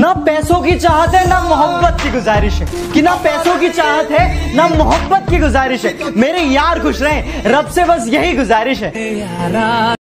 ना पैसों की चाहत है, ना मोहब्बत की गुजारिश है। कि ना पैसों की चाहत है, ना मोहब्बत की गुजारिश है। मेरे यार खुश रहे, रब से बस यही गुजारिश है।